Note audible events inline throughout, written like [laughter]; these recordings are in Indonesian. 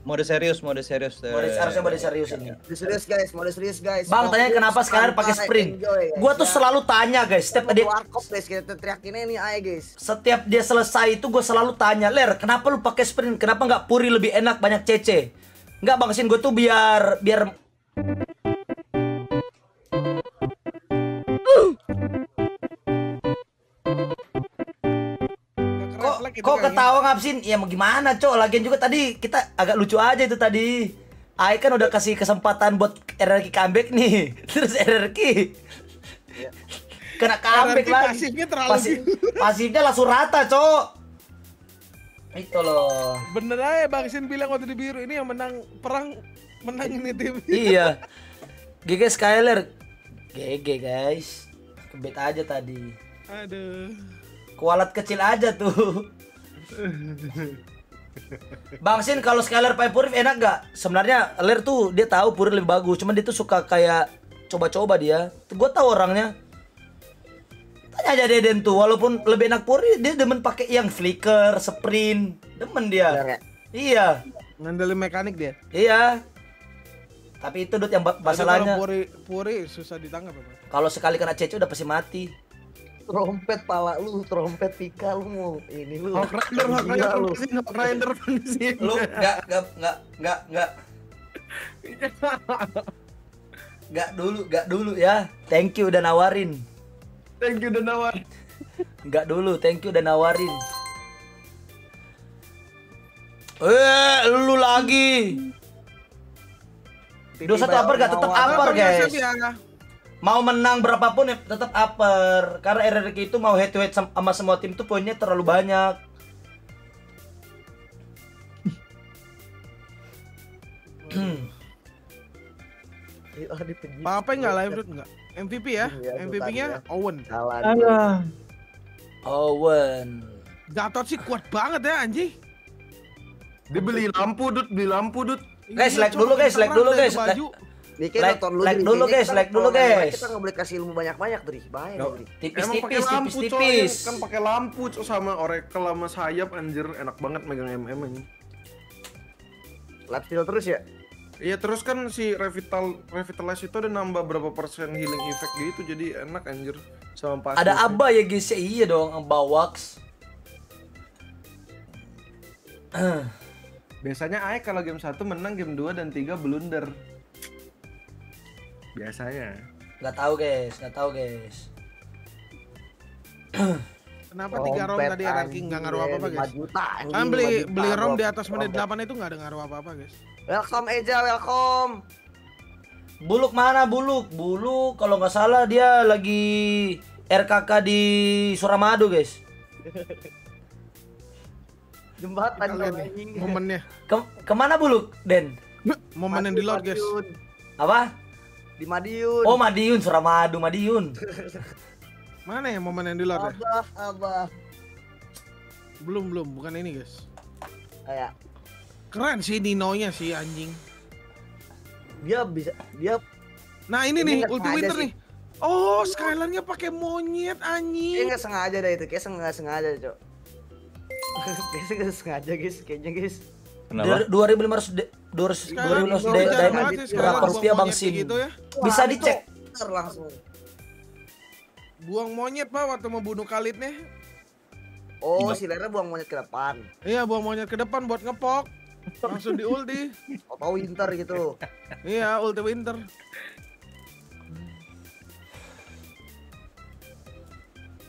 Mode serius, mode serius. Mode harusnya mode serius ini. Mode serius guys, mode serius guys. Bang, tanya kenapa sekarang pakai sprint? Gua tuh selalu tanya guys, setiap dia warkop guys, kita teriakin ini aja guys. setiap dia selesai itu gue selalu tanya, "Ler, kenapa lu pakai sprint? Kenapa nggak puri lebih enak banyak CC?" Nggak Bang Sin, gue tuh biar biar kok kok ketawa ngapsin? Ya mau gimana, Cok? Lagian juga tadi kita agak lucu aja itu tadi. Ai kan udah kasih kesempatan buat RRQ comeback nih. [laughs] Terus RRQ kena comeback RRQ lagi. pasifnya terlalu Pasif- [laughs] pasifnya langsung rata, Cok. Itu loh. Bener aja Bang Sin bilang waktu di biru ini yang menang perang menang ini tim. [laughs] iya. GG Skyler. GG guys. Kebet aja tadi. Aduh. Kualat kecil aja tuh. Bang Sin kalau Skyler pakai Purif enak gak? Sebenarnya Ler tuh dia tahu Purif lebih bagus, cuman dia tuh suka kayak coba-coba dia. Gue tahu orangnya. Tanya aja Deden tuh, walaupun lebih enak Purif, dia demen pakai yang flicker, sprint, demen dia. Bener ya? Iya, Ngandelin mekanik dia. iya. Tapi itu Dut yang masalahnya. Puri, puri susah ditangkap apa? Kalau sekali kena cece udah pasti mati. Trompet pala lu, trompet pika lu mau ini lu. Hawk Rider, Hawk Rider, lu. Hawk Rider. Lu nggak nggak nggak nggak nggak nggak dulu nggak dulu ya. Thank you udah nawarin. Thank you udah nawar. Nggak dulu, thank you udah nawarin. Eh, lu lagi. Dosa tuh upper gak tetap upper guys. Ya. Mau menang berapapun ya tetap upper. Karena RRQ itu mau head to head sam- sama semua tim tuh poinnya terlalu banyak. Apa enggak live Dut enggak? MVP ya? Iya, itu MVP-nya ya. Owen. Jalan. Owen. Gatot sih kuat banget ya anjing. Dia beli lampu, Dut, beli lampu, Dut. Guys, Iya, like coba dulu, guys, like dulu, guys. dari kayak Like- nonton lu like dulu, guys, kita like dulu, guys. Kita nggak boleh kasih ilmu banyak-banyak, Dri. Bahaya. Emang Tipis-tipis, pakai lampu, coy. tipis-tipis. Kan pakai lampu coy, sama oracle sama sayap anjir, enak banget megang MM ini. Lap steal terus ya? Iya terus kan si revital revitalize itu ada nambah berapa persen healing effect gitu jadi enak anjir sama pas. Ada Aba ya guys ya iya dong Bawax. Biasanya Aek kalau game 1 menang, game 2 dan 3 blunder. Biasanya. Nggak tahu guys, nggak tahu guys. [clears throat] Kenapa tiga rom tadi RRQ enggak ngaruh apa-apa, guys? 5 juta, anjing, Kan beli 5 juta, beli rom di atas menit. 8 itu enggak ada ngaruh apa-apa, guys. Welcome Eja, welcome. Buluk mana Buluk? Buluk kalau nggak salah dia lagi RKK di Suramadu guys. [laughs] Jembatan anjing. momennya. Ke ke mana Buluk Den? Momen yang di load, guys. Apa? Di Madiun. Oh Madiun Suramadu Madiun. [laughs] Mana ya momen yang di load ya? Abah, abah. Belum, belum, bukan ini, guys. Kayak Keren sih Nino-nya sih anjing. dia bisa dia Nah, ini, Ini nih ulti winter sih. nih. Oh, Skylarnya pakai monyet kayak anjing. nggak sengaja dah itu, kayak nggak sengaja, Cok. [laughs] Kayaknya nggak sengaja, guys, kayaknya, guys. Kenapa? Dua ribu lima ratus dua ratus Skylar ribu jarang de- diamond berapa rupiah bang Sin? Gitu ya. Bisa dicek. Langsung. Buang monyet pak waktu mau bunuh Khalidnya. Oh, si Lera buang monyet ke depan. Iya, buang monyet ke depan buat ngepok. Langsung di ulti. [laughs] Apa winter gitu. Iya, ulti winter.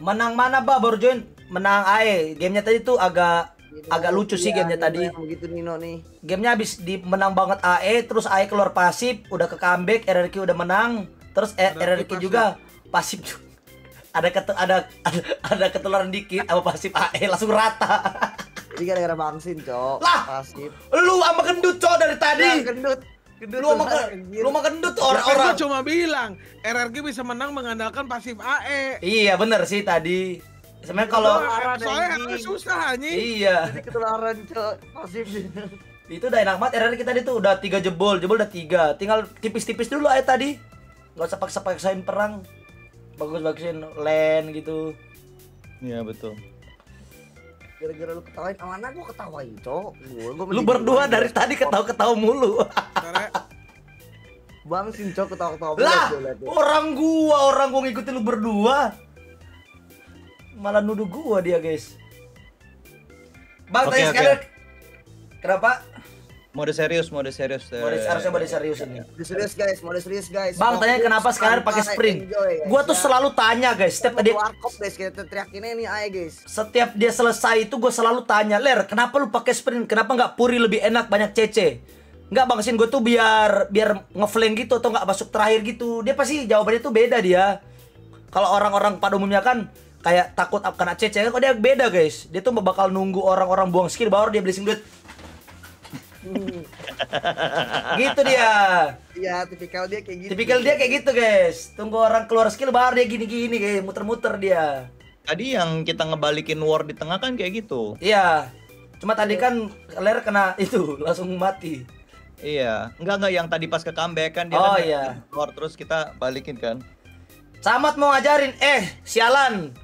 Menang mana Bah baru join? Menang AE. Gamenya tadi tuh agak agak lucu sih Iya, gamenya Nino tadi. Begitu Nino nih. Gamenya habis di menang banget AE, terus AE keluar pasif, udah ke comeback, RRQ udah menang, terus eh, Berarti RRQ pasif. juga pasif [laughs] ada ketu ada ada, ada ketularan dikit sama pasif AE langsung rata. [laughs] Ini gara-gara bangsin, Cok. Lah! Pasif. Lu sama gendut cowok dari tadi. Nah, gendut. Gendut. Lu anjir. lu gendut tuh Orang orang-orang. Kan cuma bilang RRQ bisa menang mengandalkan pasif AE. Iya bener sih tadi. Sebenarnya kalau Soalnya harus susah anjing. iya Jadi ketularan, Cok. Pasif. itu udah enak banget RRQ tadi tuh udah tiga jebol, jebol udah tiga. Tinggal tipis-tipis dulu AE tadi. Gak usah paksa-paksain perang. Bagus-bagusin lane gitu. Iya betul. Gara-gara lu ketawain awana gua ketawain, Cok. Gua gua Lu berdua dari tadi ketawa-ketawa mulu. Karena Bang Sin, Cok ketawa-ketawa mulu, lah, orang gua, orang gua ngikutin lu berdua. Malah nuduh gua dia, guys. Bang, Oke, tanya oke. sekali. Kenapa? Mode serius, mode serius. eh. Mode harusnya mode serius ini. Mode serius guys, mode serius guys. Bang, tanya kenapa sekarang pakai sprint? enjoy, Gua tuh ya. selalu tanya, guys. Setiap dia warkop guys, kita teriakinnya aja guys. setiap dia selesai itu gue selalu tanya, "Ler, kenapa lu pakai sprint? Kenapa nggak puri lebih enak banyak CC?" Nggak Bang Sin, gue tuh biar biar ngeflank gitu atau nggak masuk terakhir gitu. Dia pasti jawabannya tuh beda dia. Kalau orang-orang pada umumnya kan kayak takut kena CC, kok dia beda guys. Dia tuh bakal nunggu orang-orang buang skill baru dia beli duit. gitu dia. Iya, tipikal dia kayak gitu. Tipikal dia kayak gitu guys. Tunggu orang keluar skill baru dia gini-gini kayak muter-muter dia. Tadi yang kita ngebalikin war di tengah kan kayak gitu. Iya. Cuma tadi kan Ler kena itu [laughs] langsung mati. Iya, enggak enggak yang tadi pas ke comeback kan dia Oh, kan iya. war terus kita balikin kan. Samat mau ngajarin, eh sialan.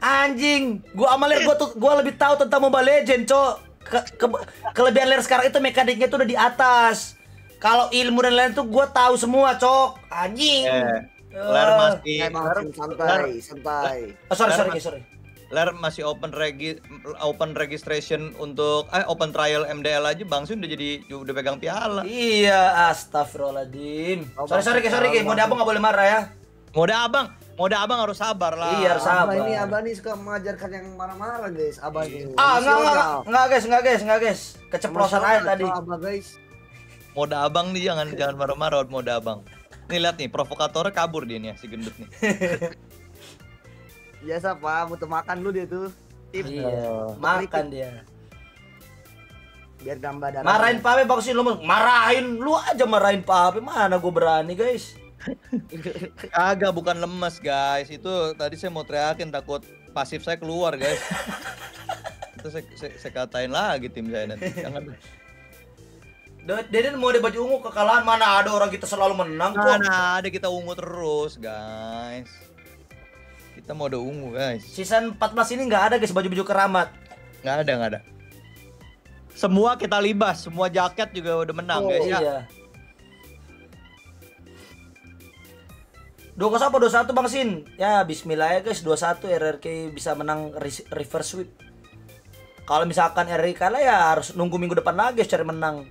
Anjing, gua sama Ler gua tuh gua lebih tahu tentang Mobile Legend, Cok. Ke, ke- kelebihan Ler sekarang itu mekaniknya tuh udah di atas. Kalau ilmu dan lain tuh gua tahu semua, Cok. Anjing. Eh, Eh. Ler masih Emang Sin, santai, santai. Oh, sorry, Ler sorry, mas- sorry. Ler masih open regi open registration untuk eh open trial MDL aja Bang Sun udah jadi udah pegang piala. Iya, astagfirullahaladzim. Oh, sorry, sorry, sorry, guys. Mau abang nggak boleh marah ya. Mode abang, mode abang harus sabar lah. Iya, harus sabar. Abah ini Abah nih suka mengajarkan yang marah-marah guys. Abah ini. Ah, enggak, enggak, enggak, guys, enggak, guys, enggak, guys. Keceplosan aja tadi. Abah guys. Mode abang nih jangan jangan marah-marah mode abang. Nih lihat nih provokatornya kabur dia nih si gendut nih. [laughs] Biasa Pak, butuh makan lu dia tuh. Tip. Iya, makan dia. Biar nambah darah. Marahin Pape bagusin lu marahin lu aja marahin Pape mana gue berani guys. [laughs] Kagak bukan lemes guys, itu tadi saya mau teriakin takut pasif saya keluar guys. [laughs] itu saya, saya, saya katain lagi tim saya nanti. Jangan. De- Deden mau ada baju ungu kekalahan mana ada orang kita selalu menang kok. Mana ada kita ungu terus guys. Kita mau ada ungu guys. Season 14 ini nggak ada guys baju-baju keramat. Nggak ada nggak ada. Semua kita libas, semua jaket juga udah menang Oh, guys ya. Dua apa dua satu bang Sin? Ya Bismillah ya guys dua satu RRQ bisa menang re- reverse sweep. Kalau misalkan RRQ kalah ya harus nunggu minggu depan lagi cari menang.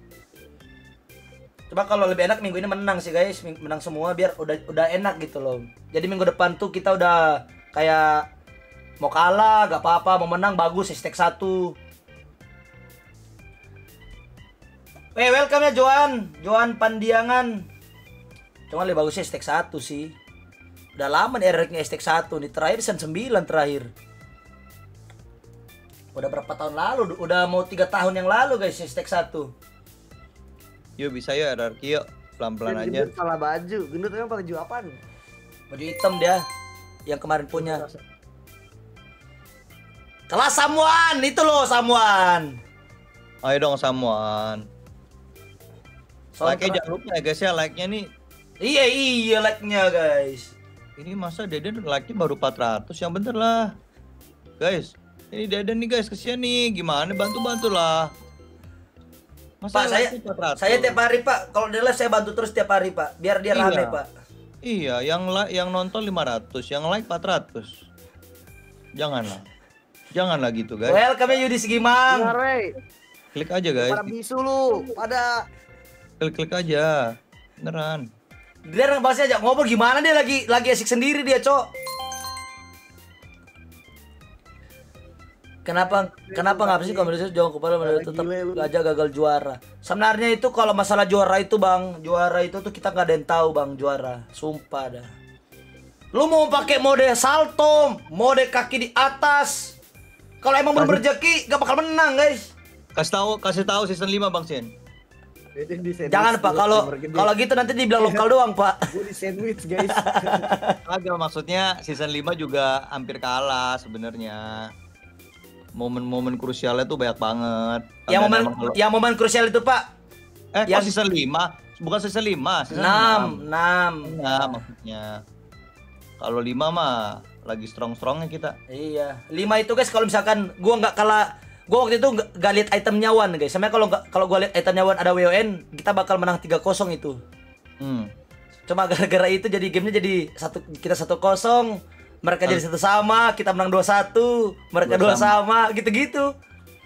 Coba kalau lebih enak minggu ini menang sih guys, menang semua biar udah udah enak gitu loh. Jadi minggu depan tuh kita udah kayak mau kalah gak apa-apa, mau menang bagus stack satu. Eh welcome ya Joan, Joan Pandiangan. Cuma lebih bagusnya stack satu sih. Udah lama nih RRQ stack satu nih terakhir season 9 terakhir. Udah berapa tahun lalu? Udah mau tiga tahun yang lalu guys stack satu. Yuk bisa yuk RRQ yuk. Pelan-pelan aja. Gendut salah baju. Gendut emang pakai baju apaan? Baju hitam dia yang kemarin punya. Kelas Samuan itu loh Samuan. Ayo dong Samuan. Soal Like-nya jangan lupa ya guys ya, like-nya nih Iya iya like-nya guys. Ini masa Deden like-nya baru 400 yang bener lah. Guys, ini Deden nih guys, kesian nih. Gimana bantu-bantu lah. Masa Pak saya like-nya 400? saya tiap hari Pak kalau di live saya bantu terus tiap hari Pak biar dia Iya. rame Pak. Iya, yang like yang nonton 500, yang like 400. Janganlah. Janganlah gitu guys. Welcome ya Yudi Dengar Segimang. wey. Klik aja guys. Para bisu lu. Pada Klik-klik aja. Beneran. Dia yang bahasnya aja ngobrol gimana dia lagi lagi asik sendiri dia, Cok. Kenapa kenapa nggak sih saya jangan kepala menurut tetap aja gagal juara. Sebenarnya itu kalau masalah juara itu bang, juara itu tuh kita nggak ada yang tahu bang juara, sumpah dah. Lu mau pakai mode salto, mode kaki di atas. Kalau emang belum berjeki, gak bakal menang guys. Kasih tahu kasih tahu season 5 Bang Sin. Jangan pak, kalau kalau gitu nanti dibilang lokal doang pak. Gua di sandwich guys. [laughs] Agak maksudnya season 5 juga hampir kalah sebenarnya. Momen-momen krusialnya tuh banyak banget. yang momen kalau- yang momen krusial itu pak eh kok yang- season 5? Bukan season 5, season 6 6 Nah, maksudnya. Kalau 5 mah lagi strong-strongnya kita. Iya, lima itu guys kalau misalkan gua nggak kalah gua waktu itu nggak nggak lihat item nyawan guys. Sebenarnya kalau kalau gua lihat item nyawan ada WON, kita bakal menang 3-0 itu. Hmm. Cuma gara-gara itu jadi gamenya jadi satu kita satu kosong, mereka jadi satu sama, kita menang 2-1, mereka Dua dua sama, gitu-gitu.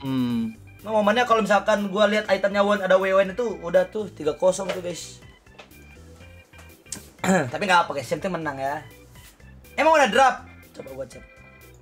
Hmm. Nah, momennya kalau misalkan gua lihat itemnya Won ada WON itu udah tuh 3-0 tuh guys. [clears throat] Tapi nggak apa guys, yang penting menang ya. Emang udah drop? Coba gua cek.